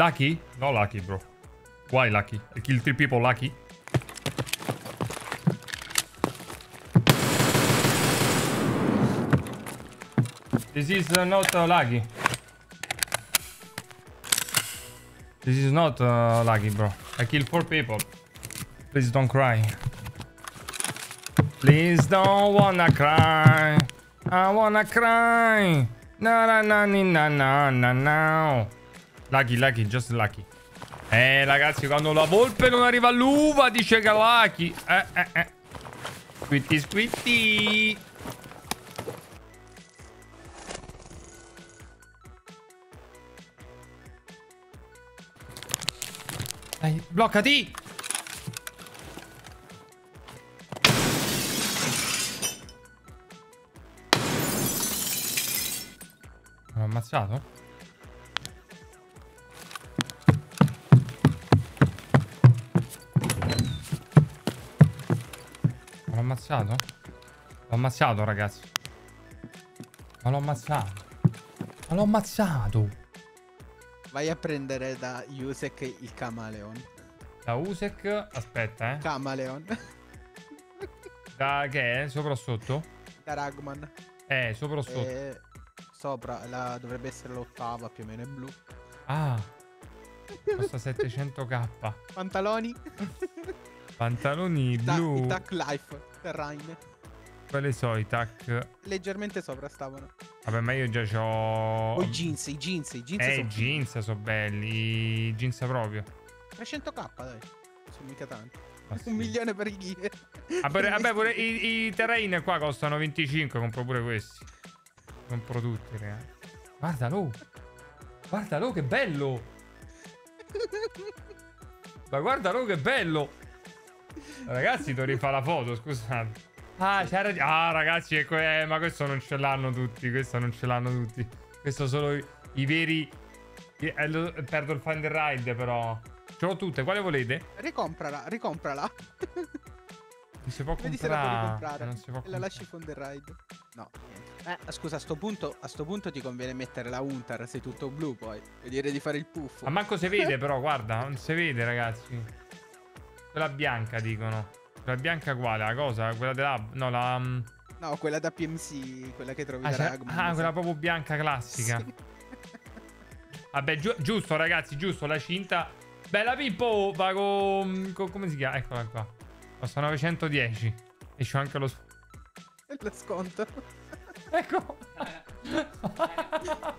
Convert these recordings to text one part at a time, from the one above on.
Lucky? No lucky, bro. Why lucky? I killed three people lucky? This is uh, not uh, lucky. This is not uh, lucky, bro. I killed four people. Please don't cry. Please don't wanna cry. I wanna cry. Na na na na na na na. Lucky, lucky, just lucky. Eh, ragazzi, quando la volpe non arriva all'uva, dice lucky. Eh, eh, eh. Squitty, squitty. Dai, bloccati! L'ho ammazzato? Ammazzato? L'ho ammazzato, ragazzi. Ma l'ho ammazzato. Ma l'ho ammazzato. Vai a prendere da Yusek il Camaleon. Da Usek, aspetta, eh. Camaleon. Da che è? Sopra o sotto? da Ragman. Eh, sopra o sotto? E sopra, la, dovrebbe essere l'ottava più o meno, è blu. Ah, costa 700k. Pantaloni. Pantaloni Ta- blu. i Tac Life. Terrain. Quali so i tac? Leggermente sopra stavano. Vabbè, ma io già c'ho... O i jeans, i jeans, i jeans Eh, sono i jeans sono belli. I jeans proprio. 300k, dai. Sono mica tanti. Sì. Un milione per i gear. Ah, pure- vabbè, pure i, i terrain qua costano 25. Compro pure questi. Compro tutti, ragazzi. Guardalo. Guardalo, che bello. Ma guardalo, che bello. Ragazzi, devo rifare la foto, scusate. Ah, c'era... Ah, ragazzi, ecco, eh, ma questo non ce l'hanno tutti. Questo non ce l'hanno tutti. Questo solo i, i veri... i- eh, lo- perdo il find the ride, però. Ce l'ho tutte. Quale volete? Ricomprala, ricomprala. Non si può Vedi comprare. comprare. Non si può E la lasci comprare. con the ride. No, niente. Eh, scusa, a sto punto, a sto punto ti conviene mettere la Untar, sei tutto blu poi. E dire di fare il puffo. Ma manco si vede però, guarda, non si vede ragazzi. Quella bianca dicono. Quella bianca quale? La cosa? Quella della... No, la... mm, No, quella da PMC, quella che trovi Ah, da Ragman. ah, quella proprio bianca classica. Sì. Vabbè, giu- giusto ragazzi, giusto, la cinta. Bella Pippo, va con... con- come si chiama? Eccola qua. Costa 910. E c'ho anche lo... s- Lo sconto. Ecco. tipo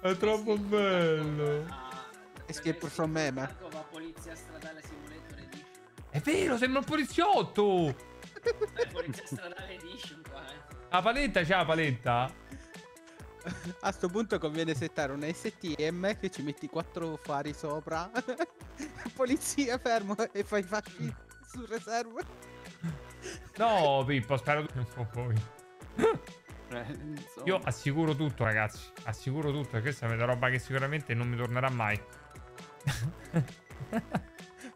È troppo bello. ah, Escape from Ema. Polizia Stradale Simulator Edition. È vero, sembra un poliziotto. Eh, Polizia Stradale Edition qua, eh. La paletta c'ha la paletta? A sto punto conviene settare una STM che ci metti quattro fari sopra. Polizia fermo e fai fasci su reserve. No, Pippo, spero tu un po' poi. Eh. Io assicuro tutto, ragazzi. Assicuro tutto. Perché questa è una roba che sicuramente non mi tornerà mai.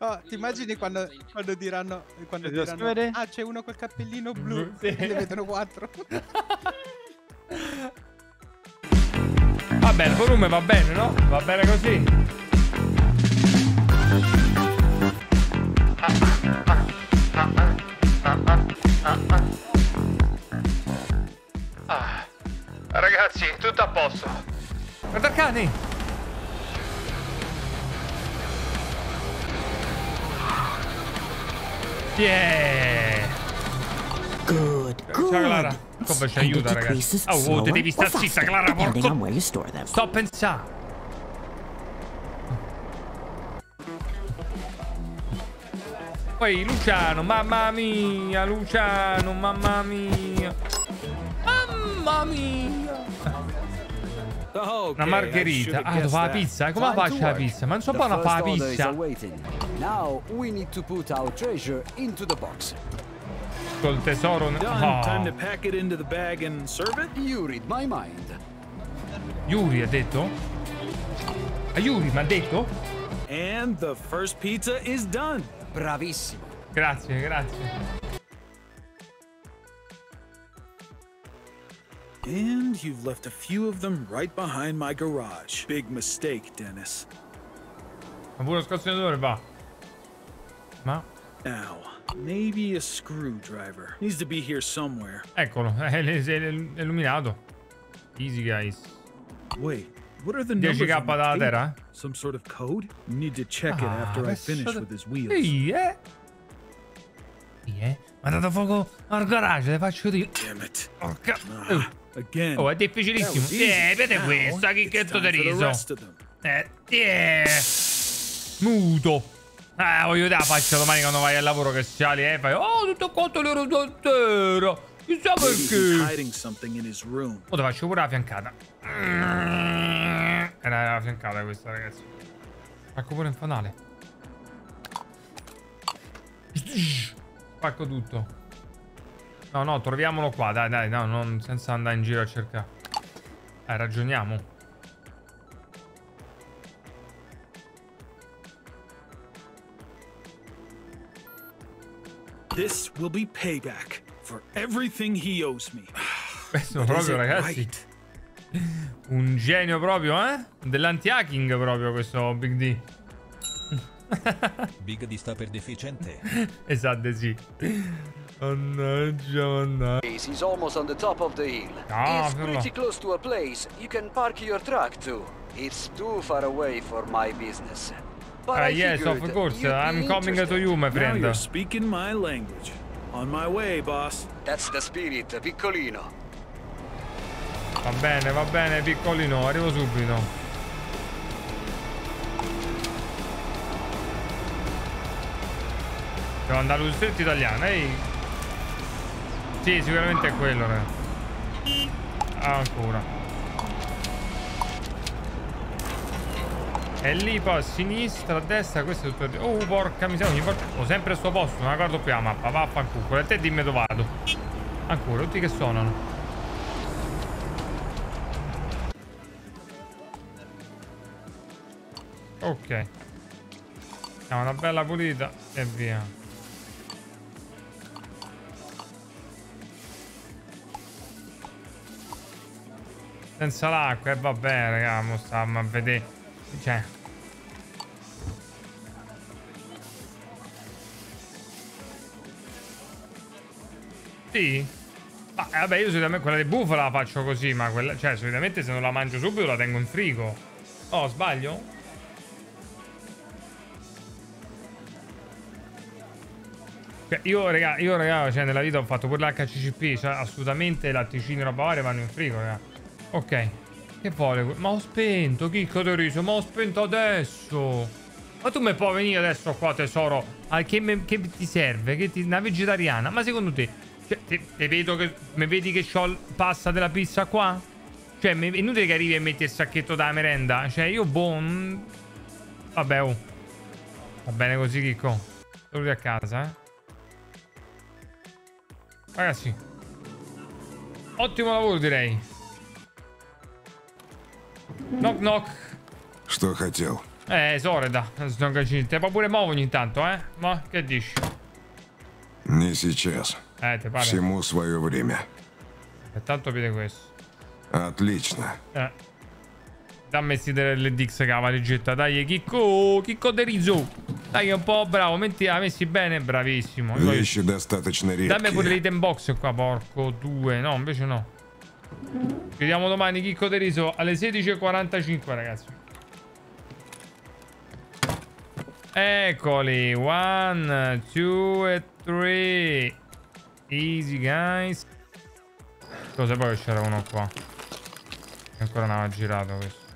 Oh, ti immagini quando, quando diranno, quando diranno? Ah c'è uno col cappellino blu sì. E ne vedono quattro Vabbè, il volume va bene, no? Va bene così. Ah. Ragazzi, tutto a posto. Guarda il Yeah. Good, Ciao good. Clara. Come ci And aiuta, it ragazzi. decreases Oh, oh, devi or star zitta, Clara, depending porco. on where you store them. Sto a pensare. Poi Luciano, mamma mia, Luciano, mamma mia. Mamma mia. Una margherita. Ah, dove fa la pizza? Come la faccio la pizza? Ma non so buona fa la pizza. Now we need to put our treasure into the box. Col tesoro. Done. Time to Oh. pack it into the bag and serve it. You read my mind. Yuri ha detto? A Yuri mi ha detto? And the first pizza is done. Bravissimo. Grazie, grazie. And you've left a few of them right behind my garage. Big mistake, Dennis. Ma pure lo scazzinatore va. Somewhere. Eccolo, è, è- illuminato. Easy guys. Wait, what are the numbers 10k on the dalla terra? Some sort of code? Need to check it Ah, after I finish with his wheels. Sì, eh? Sì, eh? Ma ha dato fuoco al garage, le faccio dire. Damn it. Porca... Ah, Oh, again. oh, è difficilissimo. Eh, vede questa, it's chicchetto di riso. Eh, eh. Muto. Ah, voglio vedere la faccia domani quando vai al lavoro che sali, eh? Fai, oh, tutto quanto l'ero intero. Chissà Maybe he's perché. Oh, ti faccio pure la fiancata. Era la fiancata questa, ragazzi. Spacco pure il fanale. Spacco tutto. No, no, troviamolo qua. Dai, dai, no, non, senza andare in giro a cercare. Dai, ragioniamo. This will be payback for everything he owes me. Questo Is proprio, ragazzi. right? Un genio proprio, eh? Dell'anti-hacking proprio questo Big D. Big D sta per deficiente. Esatto, sì. Mannaggia, mannaggia. He's almost on the top of the hill. Ah, it's pretty close to a place you can park your truck to. It's too far away for my business. But Ah, I yes, of course. you'd be I'm coming to you, my Now friend. you're speaking my language. On my way, boss. That's the spirit, piccolino. Va bene, va bene, piccolino, arrivo subito. Devo andare allo stretto italiano, ehi. Sì, sicuramente è quello, re. Ah, ancora. E lì poi a sinistra, a destra, questo è tutto... Oh, porca miseria, ogni volta... Ho sempre il suo posto, non la guardo più la mappa, vaffanculo. E te dimmi dove vado. Ancora, tutti che suonano. Ok. Facciamo una bella pulita e via. Senza l'acqua e va bene, raga, mo stiamo a vedere. Cioè. Sì? Ma eh, vabbè, io solitamente quella di bufala la faccio così, ma quella. Cioè, solitamente se non la mangio subito la tengo in frigo. Oh, sbaglio? Cioè, io, raga, io, raga, cioè, nella vita ho fatto pure l'HCCP, cioè, assolutamente latticini e roba varia vanno in frigo, raga. Ok. Che vuole? Ma ho spento, chicco di riso, ma ho spento adesso. Ma tu mi puoi venire adesso qua, tesoro? Ah, che, me- che ti serve? Che ti, una vegetariana? Ma secondo te, cioè, te, te vedo che, mi vedi che ho pasta della pizza qua? Cioè, è inutile che arrivi e metti il sacchetto da merenda. Cioè, io, boh... mm, Vabbè, oh. Va bene così, Chicco. Saluti a casa, eh. Ragazzi. Ottimo lavoro, direi. Knock knock. Что хотел? Eh, Soreda. Te fa pure muovo ogni tanto, eh? Ma che dici? Не сейчас. Eh, ti pare? Всему свое время. E tanto vede questo. Отлично. Eh. Dammi sti delle Dix che la valigetta. Dai, Chicco. Chicco de Rizzo. Dai, un po' bravo. Metti, la messi bene. Bravissimo. E poi- Вещи достаточно Dammi pure редкие. l'item box qua, porco due. No, invece no. Ci vediamo domani, Chicco de Riso, alle 16.45, ragazzi. Eccoli. One, two e three. Easy, guys. Cosa poi c'era uno qua? Ancora non aveva girato questo.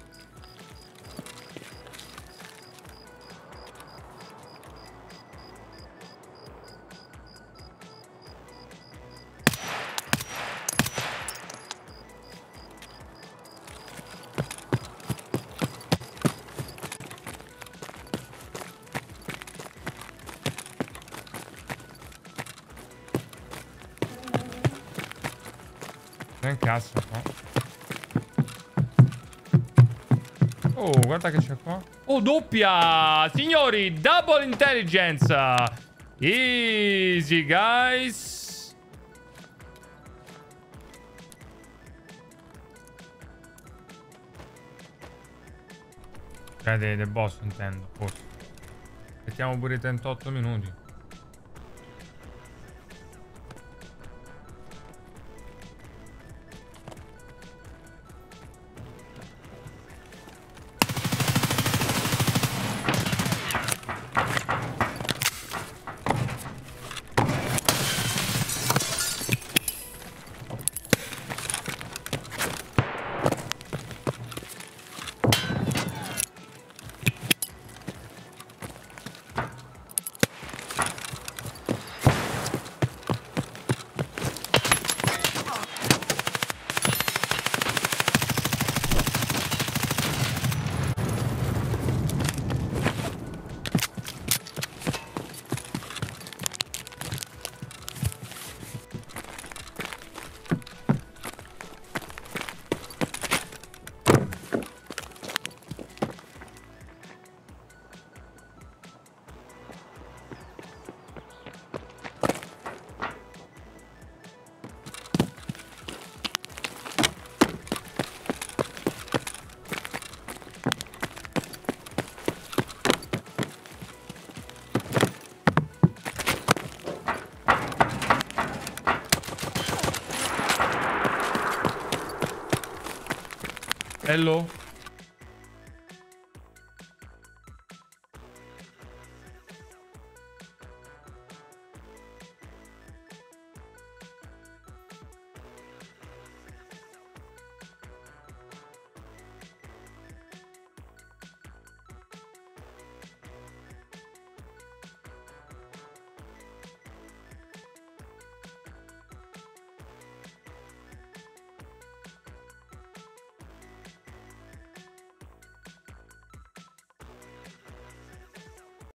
un cazzo no? Oh, guarda che c'è qua. Oh, doppia! Signori, double intelligence! Easy, guys! Cioè, del boss intendo, forse. Aspettiamo pure 38 minuti. Hello?